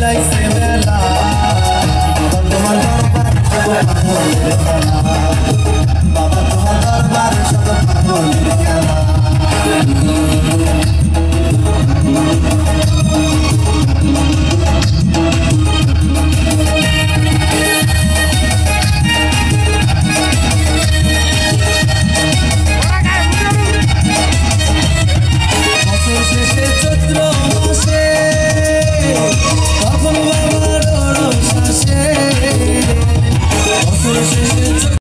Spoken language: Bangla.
মিলাইছে মেলা তোমার দরবার সব পাথর বাবা তোমার দরবার সব পাথর